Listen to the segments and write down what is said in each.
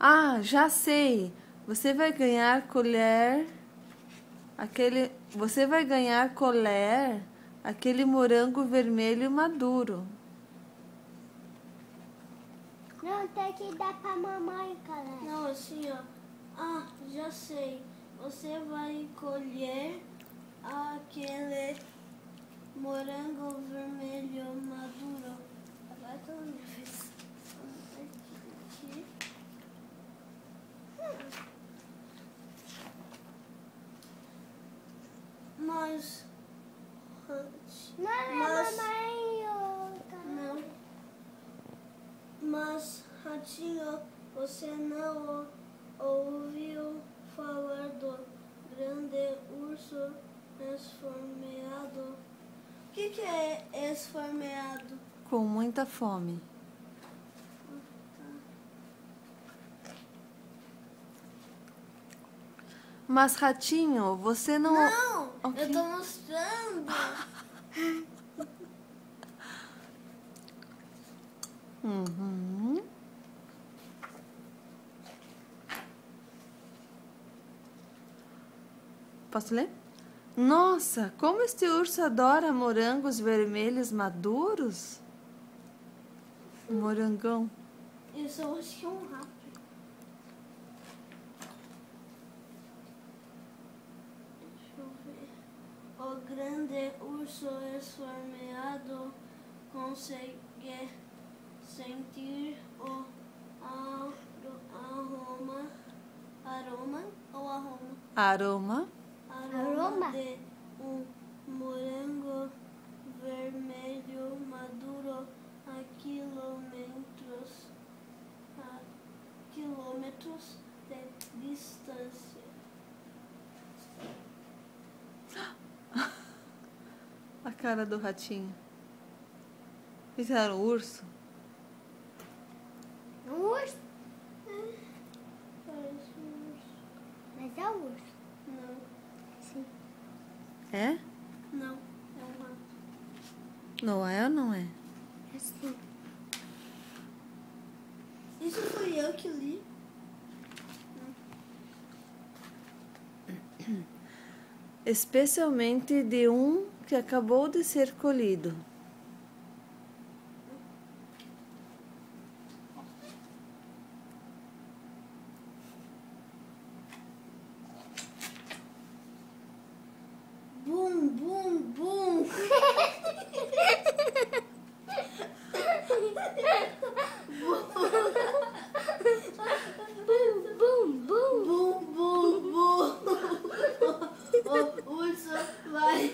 Ah, já sei. Você vai ganhar colher. Aquele. Você vai ganhar colher. Aquele morango vermelho maduro. Não, tem que dar pra mamãe, galera. Não, assim, ó. Ah, já sei. Você vai colher aquele morango vermelho maduro. Agora tô Mas. Não é Mas-. Não. Mas, Ratinho, você não ouviu falar do grande urso esformeado? O que, que é esformeado? Com muita fome. Mas, ratinho, você não. Não, Ok. eu tô mostrando. Uhum. Posso ler? Nossa, como este urso adora morangos vermelhos maduros! Morangão. Eu acho que é um rato. O grande urso esformeado consegue sentir o aro- aroma, aroma ou aroma, Aroma. Aroma? de um morango vermelho maduro a quilômetros a quilômetros de distância. A cara do ratinho. Fizeram o urso? É um urso, Parece um urso. mas é um urso. Não, Sim. É? não, é um rato. Não é ou não é? Assim. Isso fui eu que li. Especialmente de um que acabou de ser colhido. Bum, bum, bum. Bum, bum, bum. Bum, bum, bum. O urso vai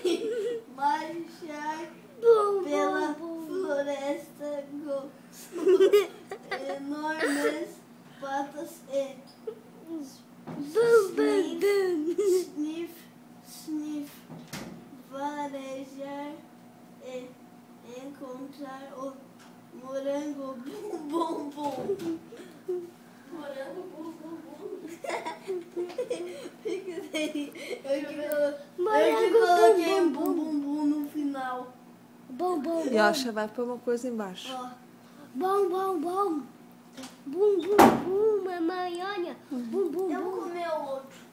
marchar Bum, pela bum, bum. floresta com enormes patas e bum. sniff, sniff, varejar e encontrar o morango bum, bum, bum. Morango bum, bum, bum. Fica. Eu que, colo- eu que Morango coloquei bum, um bum, bum, bum no final. Bom, bom, E acha vai pôr uma coisa embaixo. Ó, Bom, bom, bom. Bum, bum, bum, mamãe, olha. Bum, bum, eu vou bum. comer o outro.